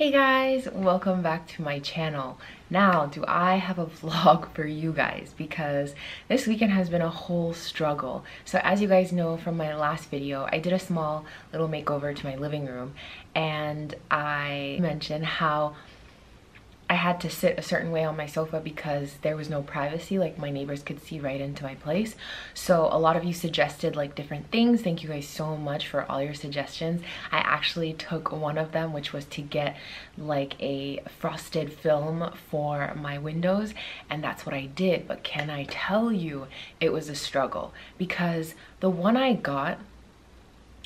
Hey guys, welcome back to my channel. Now, do I have a vlog for you guys? Because this weekend has been a whole struggle. So as you guys know from my last video, I did a small little makeover to my living room and I mentioned how I had to sit a certain way on my sofa because there was no privacy, like my neighbors could see right into my place. So a lot of you suggested like different things. Thank you guys so much for all your suggestions. I actually took one of them, which was to get like a frosted film for my windows. And that's what I did. But can I tell you, it was a struggle because the one I got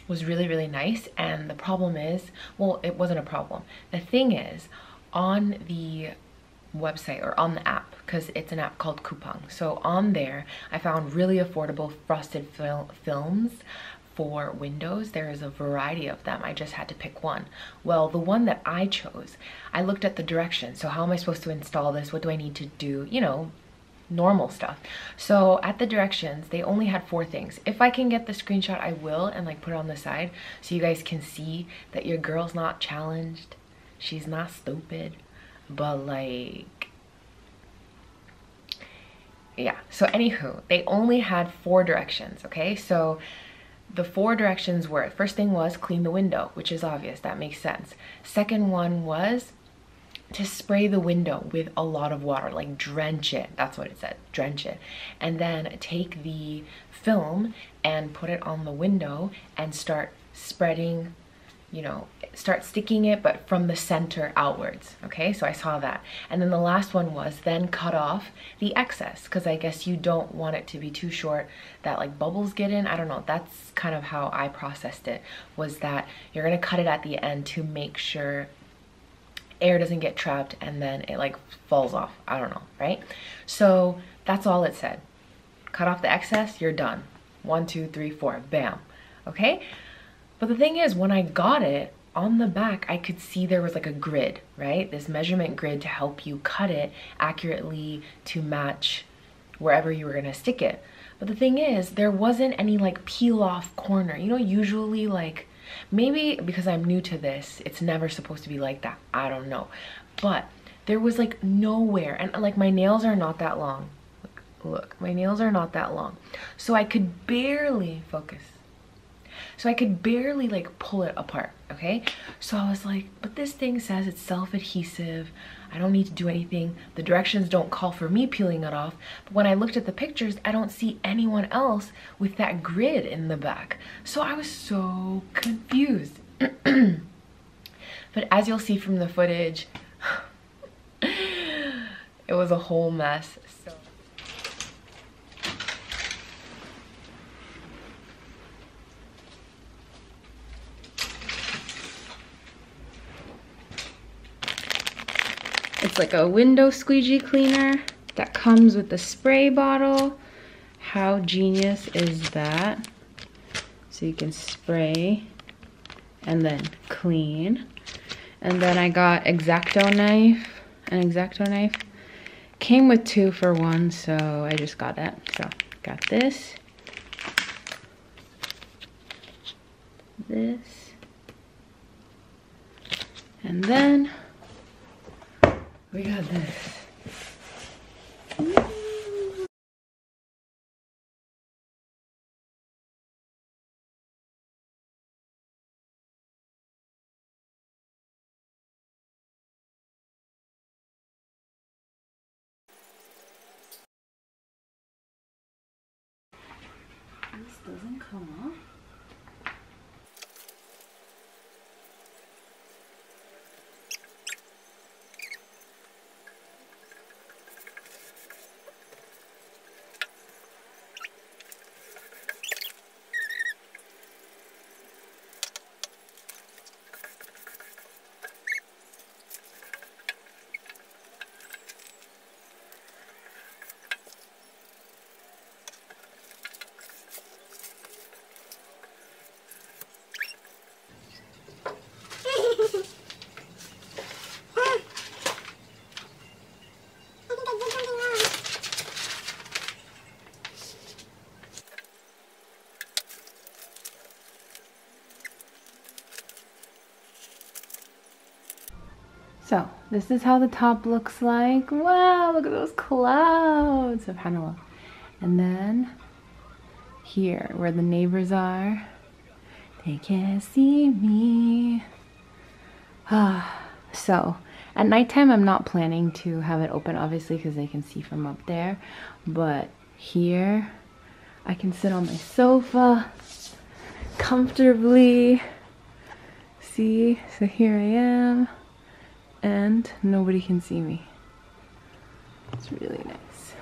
was really, really nice. And the problem is, well, it wasn't a problem. The thing is, on the website or on the app because it's an app called Coupang. So on there, I found really affordable frosted fil films for windows. There is a variety of them. I just had to pick one. Well, the one that I chose, I looked at the directions. So how am I supposed to install this? What do I need to do? You know, normal stuff. So at the directions, they only had four things. If I can get the screenshot, I will and like put it on the side so you guys can see that your girl's not challenged she's not stupid but like yeah so anywho they only had four directions okay? So the four directions were first thing was clean the window which is obvious that makes sense. Second one was to spray the window with a lot of water like drench it that's what it said drench it. And then take the film and put it on the window and start spreading you know, start sticking it, but from the center outwards, okay? So I saw that. And then the last one was then cut off the excess, because I guess you don't want it to be too short that like bubbles get in. I don't know, that's kind of how I processed it, was that you're gonna cut it at the end to make sure air doesn't get trapped and then it like falls off. I don't know, right? So that's all it said. Cut off the excess, you're done. One, two, three, four, bam, okay? But the thing is, when I got it, on the back, I could see there was like a grid, right? This measurement grid to help you cut it accurately to match wherever you were gonna stick it. But the thing is, there wasn't any like peel off corner. You know, usually like, maybe because I'm new to this, it's never supposed to be like that. I don't know. But there was like nowhere. And like my nails are not that long. Look, look, my nails are not that long. So I could barely focus so I could barely like pull it apart, okay? So I was like, but this thing says it's self-adhesive. I don't need to do anything. The directions don't call for me peeling it off. But when I looked at the pictures, I don't see anyone else with that grid in the back. So I was so confused. but as you'll see from the footage, it was a whole mess. So It's like a window squeegee cleaner that comes with the spray bottle. How genius is that? So you can spray and then clean. And then I got X-Acto knife, an X-Acto knife. Came with two for one, so I just got that. So got this. This. And then we got this. This doesn't come off. So this is how the top looks like. Wow, look at those clouds, subhanAllah. And then here, where the neighbors are, they can't see me. Ah, so at nighttime, I'm not planning to have it open, obviously, because they can see from up there. But here, I can sit on my sofa comfortably. See, so here I am and nobody can see me. It's really nice.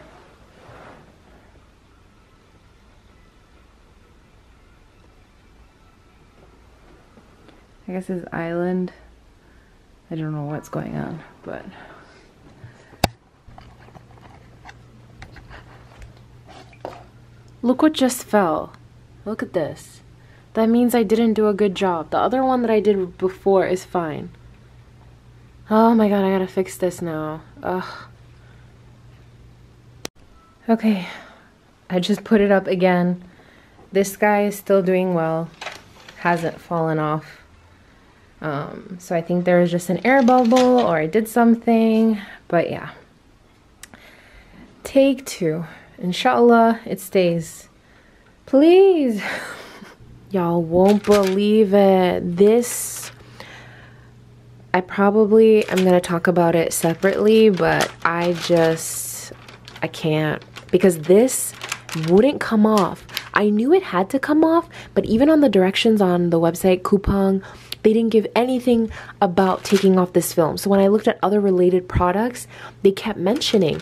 I guess this island, I don't know what's going on, but Look what just fell. Look at this. That means I didn't do a good job. The other one that I did before is fine. Oh my god, I gotta fix this now. Ugh. Okay, I just put it up again. This guy is still doing well. Hasn't fallen off. Um, so I think there was just an air bubble or I did something. But yeah. Take two. Inshallah, it stays. Please. Y'all won't believe it. This I probably am going to talk about it separately, but I just, I can't. Because this wouldn't come off. I knew it had to come off, but even on the directions on the website, Coupang, they didn't give anything about taking off this film. So when I looked at other related products, they kept mentioning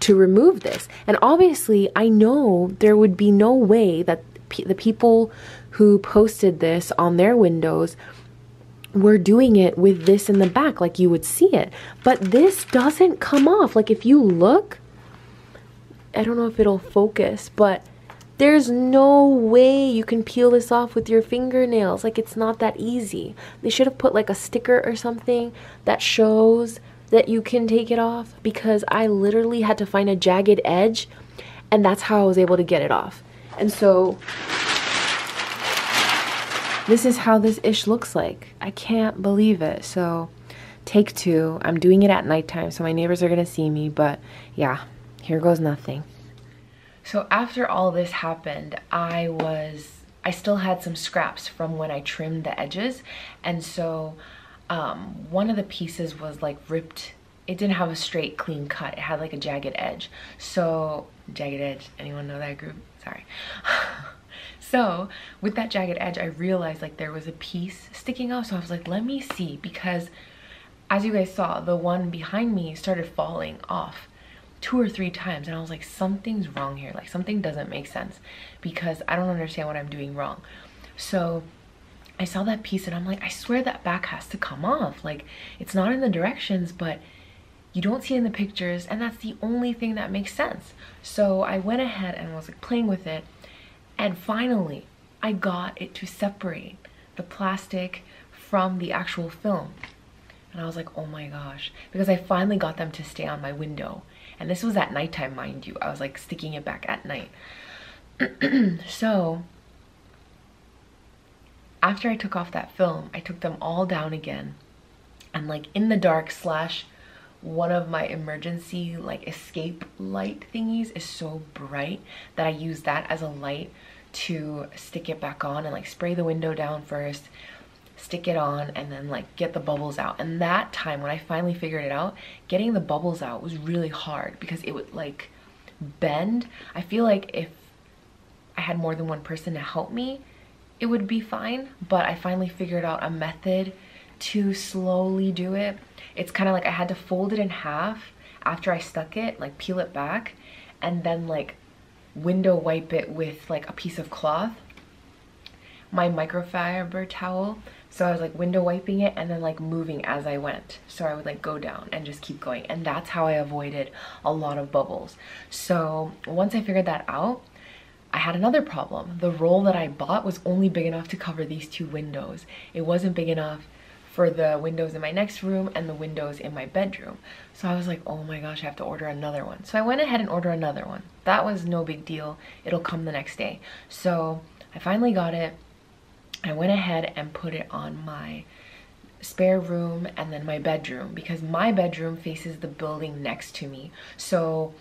to remove this. And obviously, I know there would be no way that the people who posted this on their windows we're doing it with this in the back like you would see it. But this doesn't come off. Like if you look I don't know if it'll focus but there's no way you can peel this off with your fingernails. Like it's not that easy. They should have put like a sticker or something that shows that you can take it off because I literally had to find a jagged edge and that's how I was able to get it off. And so this is how this ish looks like. I can't believe it. So take two. I'm doing it at nighttime, so my neighbors are gonna see me, but yeah, here goes nothing. So after all this happened, I was, I still had some scraps from when I trimmed the edges. And so um, one of the pieces was like ripped. It didn't have a straight clean cut. It had like a jagged edge. So jagged edge, anyone know that group? Sorry. So with that jagged edge, I realized like there was a piece sticking out. So I was like, let me see because as you guys saw, the one behind me started falling off two or three times. And I was like, something's wrong here. Like something doesn't make sense because I don't understand what I'm doing wrong. So I saw that piece and I'm like, I swear that back has to come off. Like it's not in the directions, but you don't see it in the pictures and that's the only thing that makes sense. So I went ahead and was like playing with it and finally, I got it to separate the plastic from the actual film. And I was like, oh my gosh, because I finally got them to stay on my window. And this was at nighttime, mind you. I was like sticking it back at night. so after I took off that film, I took them all down again. And like in the dark slash one of my emergency like escape light thingies is so bright that I use that as a light to stick it back on and like spray the window down first stick it on and then like get the bubbles out. And that time when I finally figured it out getting the bubbles out was really hard because it would like bend. I feel like if I had more than one person to help me it would be fine but I finally figured out a method to slowly do it it's kind of like I had to fold it in half after I stuck it, like peel it back, and then like window wipe it with like a piece of cloth. My microfiber towel. So I was like window wiping it and then like moving as I went. So I would like go down and just keep going. And that's how I avoided a lot of bubbles. So once I figured that out, I had another problem. The roll that I bought was only big enough to cover these two windows. It wasn't big enough for the windows in my next room and the windows in my bedroom. So I was like, oh my gosh, I have to order another one. So I went ahead and ordered another one. That was no big deal. It'll come the next day. So I finally got it. I went ahead and put it on my spare room and then my bedroom because my bedroom faces the building next to me. So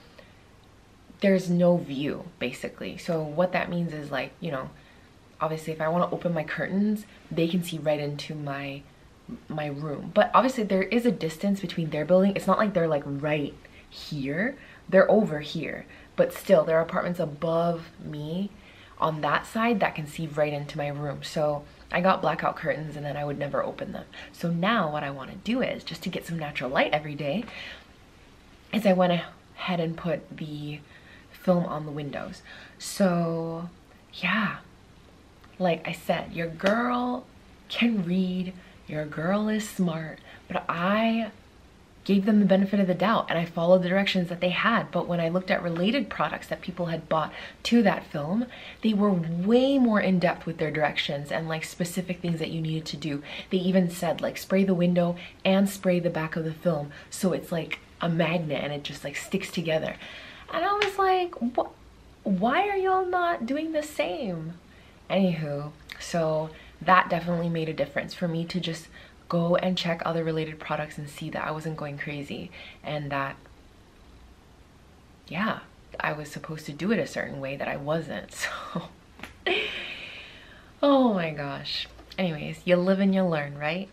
there's no view basically. So what that means is like, you know, obviously if I want to open my curtains, they can see right into my my room. But obviously there is a distance between their building. It's not like they're like right here. They're over here. But still, there are apartments above me on that side that can see right into my room. So I got blackout curtains and then I would never open them. So now what I want to do is, just to get some natural light every day, is I went ahead and put the film on the windows. So yeah, like I said, your girl can read, your girl is smart, but I gave them the benefit of the doubt and I followed the directions that they had. But when I looked at related products that people had bought to that film, they were way more in depth with their directions and like specific things that you needed to do. They even said like spray the window and spray the back of the film so it's like a magnet and it just like sticks together. And I was like, what? why are y'all not doing the same? Anywho, so that definitely made a difference for me to just go and check other related products and see that I wasn't going crazy and that, yeah, I was supposed to do it a certain way that I wasn't. So, oh my gosh. Anyways, you live and you learn, right?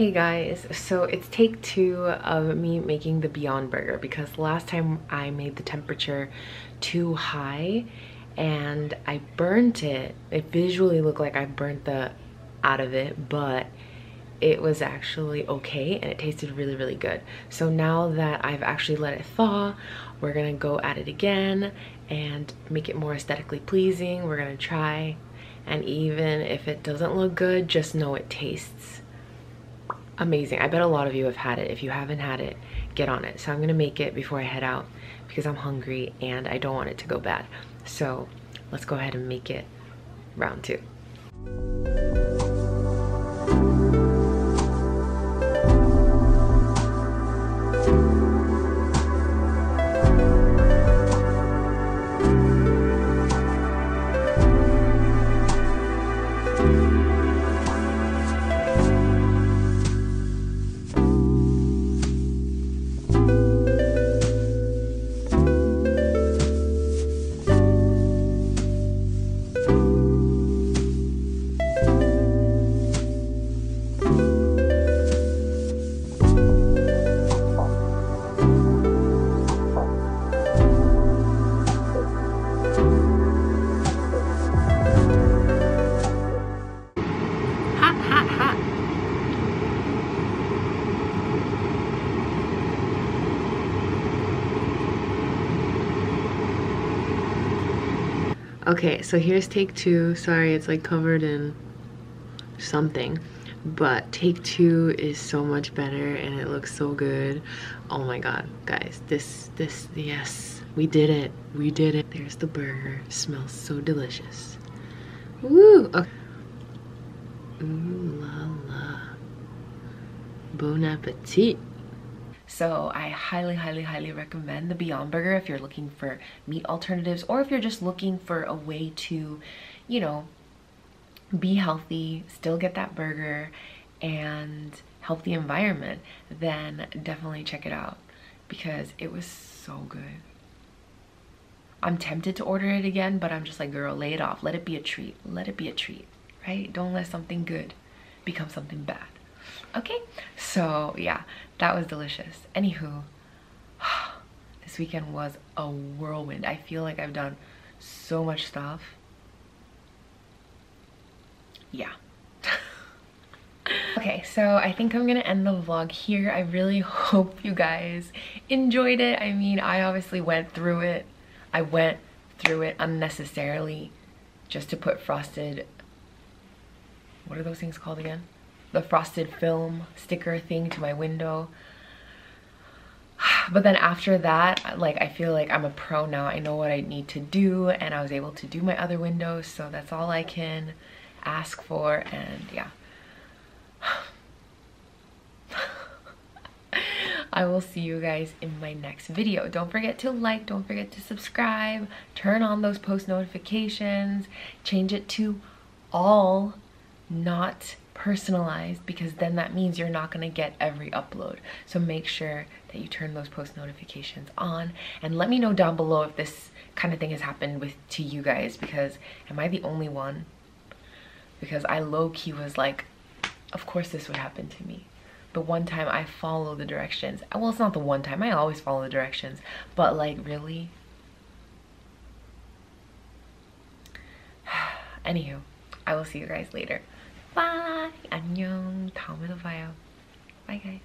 Hey guys, so it's take two of me making the Beyond Burger because last time I made the temperature too high and I burnt it. It visually looked like I burnt the out of it, but it was actually okay and it tasted really, really good. So now that I've actually let it thaw, we're gonna go at it again and make it more aesthetically pleasing. We're gonna try and even if it doesn't look good, just know it tastes amazing. I bet a lot of you have had it. If you haven't had it, get on it. So I'm gonna make it before I head out because I'm hungry and I don't want it to go bad. So let's go ahead and make it round two. Okay, so here's take two. Sorry, it's like covered in something. But take two is so much better and it looks so good. Oh my god, guys, this, this, yes, we did it. We did it. There's the burger. Smells so delicious. Woo! Okay. Ooh la la. Bon appetit. So I highly, highly, highly recommend the Beyond Burger if you're looking for meat alternatives or if you're just looking for a way to, you know, be healthy, still get that burger and help the environment, then definitely check it out because it was so good. I'm tempted to order it again, but I'm just like, girl, lay it off. Let it be a treat. Let it be a treat, right? Don't let something good become something bad. Okay, so yeah, that was delicious. Anywho, this weekend was a whirlwind. I feel like I've done so much stuff. Yeah. okay, so I think I'm gonna end the vlog here. I really hope you guys enjoyed it. I mean, I obviously went through it. I went through it unnecessarily just to put frosted, what are those things called again? The frosted film sticker thing to my window. But then after that like i feel like i'm a pro now. I know what i need to do and i was able to do my other windows so that's all i can ask for and yeah. I will see you guys in my next video. Don't forget to like, don't forget to subscribe, turn on those post notifications, change it to all, not personalized because then that means you're not going to get every upload. So make sure that you turn those post notifications on and let me know down below if this kind of thing has happened with to you guys because am I the only one? Because I low-key was like, of course this would happen to me. The one time I follow the directions. Well, it's not the one time. I always follow the directions. But like, really? Anywho, I will see you guys later. 빠이 안녕. 다음에도 봐요. 바이 가이즈